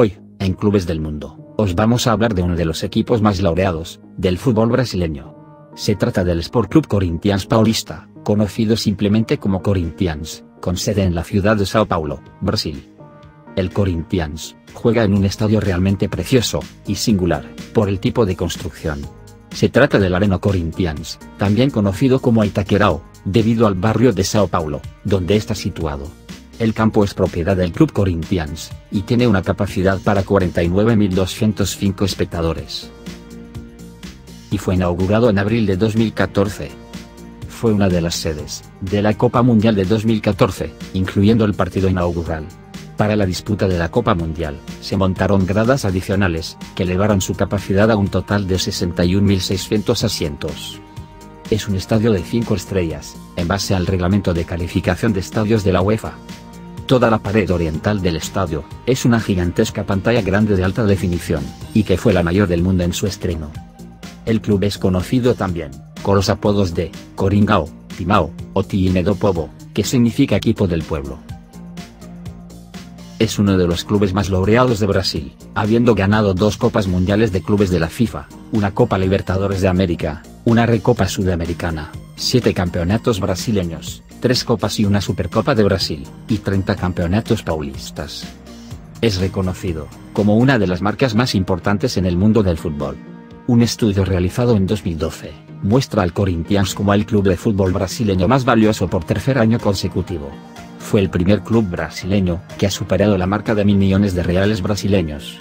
Hoy, en Clubes del Mundo, os vamos a hablar de uno de los equipos más laureados, del fútbol brasileño. Se trata del Sport Club Corinthians Paulista, conocido simplemente como Corinthians, con sede en la ciudad de Sao Paulo, Brasil. El Corinthians, juega en un estadio realmente precioso, y singular, por el tipo de construcción. Se trata del Arena Corinthians, también conocido como Itaquerao, debido al barrio de Sao Paulo, donde está situado. El campo es propiedad del Club Corinthians, y tiene una capacidad para 49.205 espectadores. Y fue inaugurado en abril de 2014. Fue una de las sedes, de la Copa Mundial de 2014, incluyendo el partido inaugural. Para la disputa de la Copa Mundial, se montaron gradas adicionales, que elevaron su capacidad a un total de 61.600 asientos. Es un estadio de 5 estrellas, en base al reglamento de calificación de estadios de la UEFA. Toda la pared oriental del estadio, es una gigantesca pantalla grande de alta definición, y que fue la mayor del mundo en su estreno. El club es conocido también, con los apodos de, Coringao, Timao, o Time do Povo, que significa equipo del pueblo. Es uno de los clubes más laureados de Brasil, habiendo ganado dos Copas Mundiales de Clubes de la FIFA, una Copa Libertadores de América, una Recopa Sudamericana, siete campeonatos brasileños, tres Copas y una Supercopa de Brasil, y 30 campeonatos paulistas. Es reconocido, como una de las marcas más importantes en el mundo del fútbol. Un estudio realizado en 2012, muestra al Corinthians como el club de fútbol brasileño más valioso por tercer año consecutivo. Fue el primer club brasileño que ha superado la marca de mil millones de reales brasileños.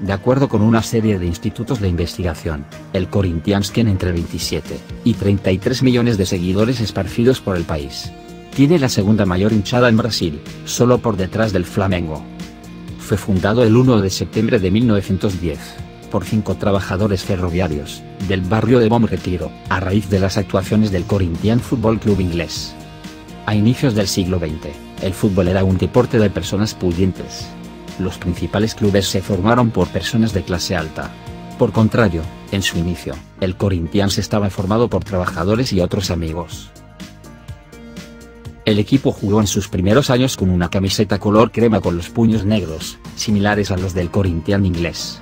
De acuerdo con una serie de institutos de investigación, el Corinthians tiene entre 27 y 33 millones de seguidores esparcidos por el país. Tiene la segunda mayor hinchada en Brasil, solo por detrás del Flamengo. Fue fundado el 1 de septiembre de 1910 por cinco trabajadores ferroviarios, del barrio de Bom Retiro, a raíz de las actuaciones del Corinthians Football Club inglés. A inicios del siglo XX, el fútbol era un deporte de personas pudientes. Los principales clubes se formaron por personas de clase alta. Por contrario, en su inicio, el Corinthians estaba formado por trabajadores y otros amigos. El equipo jugó en sus primeros años con una camiseta color crema con los puños negros, similares a los del Corinthians inglés.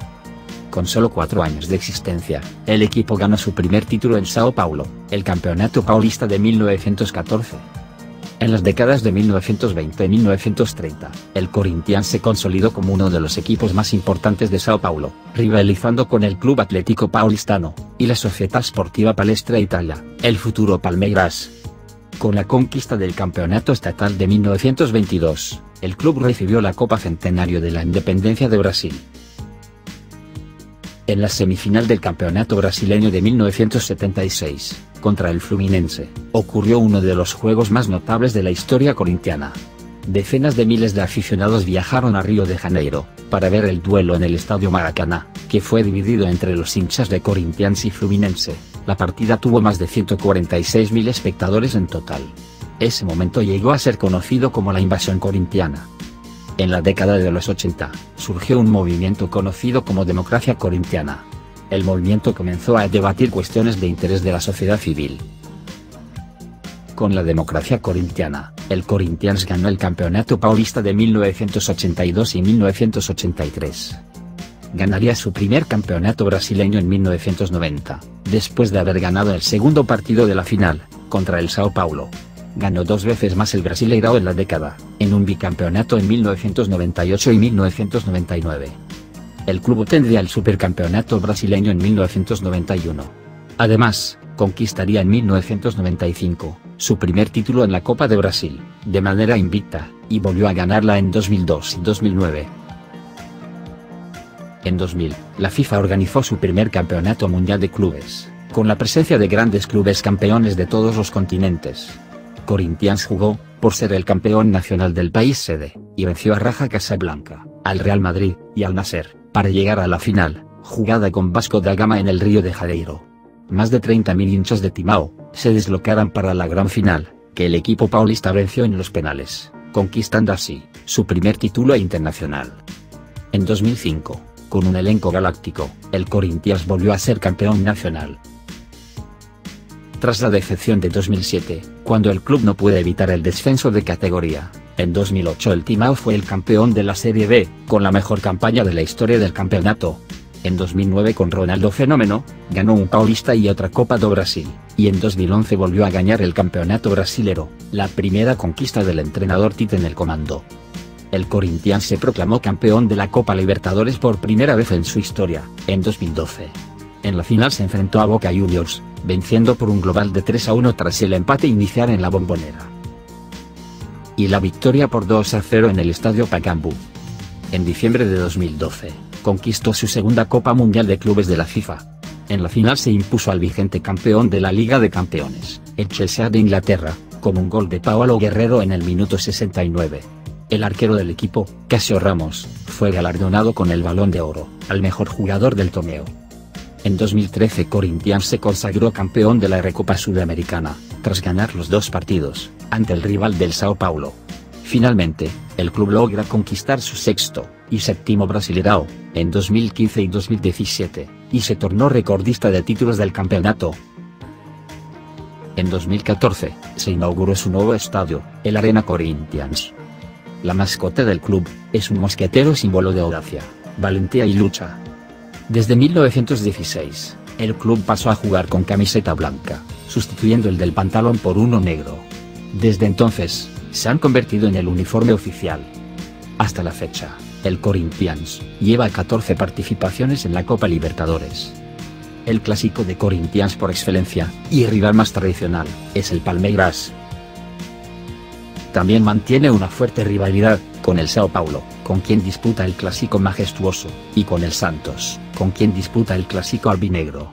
Con solo cuatro años de existencia, el equipo ganó su primer título en Sao Paulo, el Campeonato Paulista de 1914. En las décadas de 1920 y 1930, el Corinthians se consolidó como uno de los equipos más importantes de Sao Paulo, rivalizando con el Club Atlético Paulistano, y la Società Sportiva Palestra Italia, el futuro Palmeiras. Con la conquista del Campeonato Estatal de 1922, el club recibió la Copa Centenario de la Independencia de Brasil. En la semifinal del Campeonato Brasileño de 1976, contra el Fluminense, ocurrió uno de los juegos más notables de la historia corintiana. Decenas de miles de aficionados viajaron a Río de Janeiro, para ver el duelo en el Estadio Maracaná, que fue dividido entre los hinchas de Corinthians y Fluminense. La partida tuvo más de 146.000 espectadores en total. Ese momento llegó a ser conocido como la invasión corintiana. En la década de los 80, surgió un movimiento conocido como democracia corintiana. El movimiento comenzó a debatir cuestiones de interés de la sociedad civil. Con la democracia corintiana, el Corinthians ganó el Campeonato Paulista de 1982 y 1983. Ganaría su primer campeonato brasileño en 1990, después de haber ganado el segundo partido de la final, contra el Sao Paulo. Ganó dos veces más el Brasileirao en la década, en un bicampeonato en 1998 y 1999. El club tendría el supercampeonato brasileño en 1991. Además, conquistaría en 1995, su primer título en la Copa de Brasil, de manera invicta, y volvió a ganarla en 2002 y 2009. En 2000, la FIFA organizó su primer campeonato mundial de clubes, con la presencia de grandes clubes campeones de todos los continentes. Corinthians jugó, por ser el campeón nacional del país sede, y venció a Raja Casablanca, al Real Madrid, y al Nasser, para llegar a la final, jugada con Vasco da Gama en el Río de Janeiro. Más de 30.000 hinchas de Timao, se deslocaron para la gran final, que el equipo paulista venció en los penales, conquistando así, su primer título internacional. En 2005, con un elenco galáctico, el Corinthians volvió a ser campeón nacional. Tras la decepción de 2007, cuando el club no pudo evitar el descenso de categoría, en 2008 el Timao fue el campeón de la Serie B, con la mejor campaña de la historia del campeonato. En 2009 con Ronaldo Fenómeno, ganó un Paulista y otra Copa do Brasil, y en 2011 volvió a ganar el campeonato brasilero, la primera conquista del entrenador Tite en el comando. El Corinthians se proclamó campeón de la Copa Libertadores por primera vez en su historia, en 2012. En la final se enfrentó a Boca Juniors, venciendo por un global de 3 a 1 tras el empate inicial en la bombonera. Y la victoria por 2 a 0 en el Estadio Pacaembu. En diciembre de 2012, conquistó su segunda Copa Mundial de Clubes de la FIFA. En la final se impuso al vigente campeón de la Liga de Campeones, el Chelsea de Inglaterra, con un gol de Paolo Guerrero en el minuto 69. El arquero del equipo, Casio Ramos, fue galardonado con el Balón de Oro, al mejor jugador del torneo. En 2013 Corinthians se consagró campeón de la Recopa Sudamericana, tras ganar los dos partidos, ante el rival del Sao Paulo. Finalmente, el club logra conquistar su sexto, y séptimo Brasileirao, en 2015 y 2017, y se tornó recordista de títulos del campeonato. En 2014, se inauguró su nuevo estadio, el Arena Corinthians. La mascota del club, es un mosquetero símbolo de audacia, valentía y lucha. Desde 1916, el club pasó a jugar con camiseta blanca, sustituyendo el del pantalón por uno negro. Desde entonces, se han convertido en el uniforme oficial. Hasta la fecha, el Corinthians lleva 14 participaciones en la Copa Libertadores. El clásico de Corinthians por excelencia, y rival más tradicional, es el Palmeiras. También mantiene una fuerte rivalidad, con el Sao Paulo, con quien disputa el clásico majestuoso, y con el Santos, con quien disputa el clásico albinegro.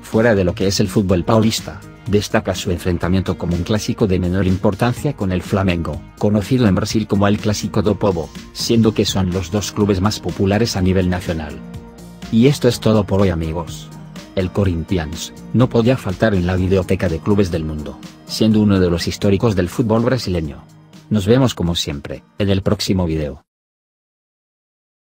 Fuera de lo que es el fútbol paulista, destaca su enfrentamiento como un clásico de menor importancia con el Flamengo, conocido en Brasil como el Clásico do Povo, siendo que son los dos clubes más populares a nivel nacional. Y esto es todo por hoy amigos. El Corinthians, no podía faltar en la videoteca de clubes del mundo, siendo uno de los históricos del fútbol brasileño. Nos vemos como siempre, en el próximo video.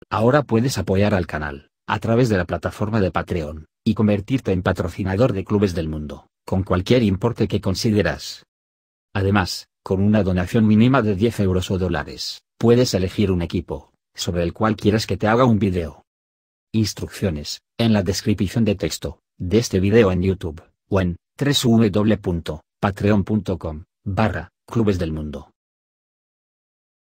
Ahora puedes apoyar al canal, a través de la plataforma de Patreon, y convertirte en patrocinador de clubes del mundo, con cualquier importe que consideras. Además, con una donación mínima de 10 euros o dólares, puedes elegir un equipo, sobre el cual quieras que te haga un video. Instrucciones, en la descripción de texto, de este video en YouTube, o en www.patreon.com, barra, clubes del mundo.